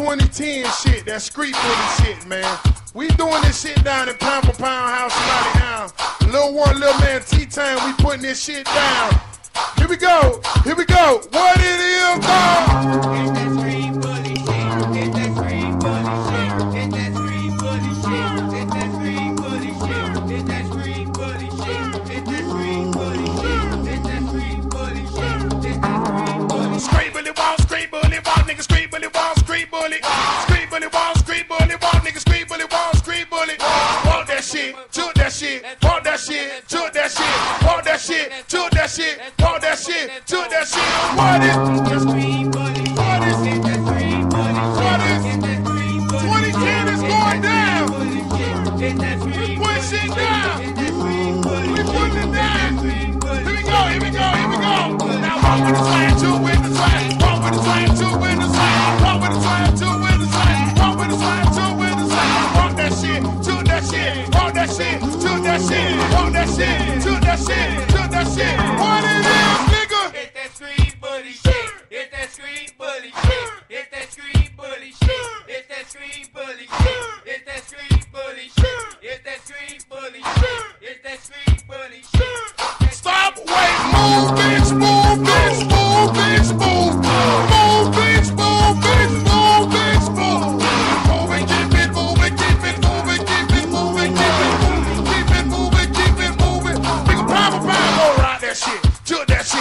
2010 shit, that street bully shit, man. We doing this shit down in Pound for Pound House right now. Little one, little man, T-Time, we putting this shit down. Here we go, here we go. What it is, dog? Scream bully. Scream bully wall, scream bully wall, nigga scream bully wall, scream bully. Want that shit, took that shit, want that shit, took that shit, want that shit, took that shit, want that shit, took that shit. What is? What is? What is? 2010 is going down. We put shit down. We putting it down. Here we go, here we go, here we go. Now the shit, to that shit. Walk that shit, to that shit. Walk that shit, to that shit, to that shit. What it is, nigga? Hit that street bully shit. Hit that street bully shit. Hit that street bully shit. Hit that street bully shit. Hit that street bully shit. Hit that street bully shit. Hit that street bully shit. Stop, wait, move, tilt that shit,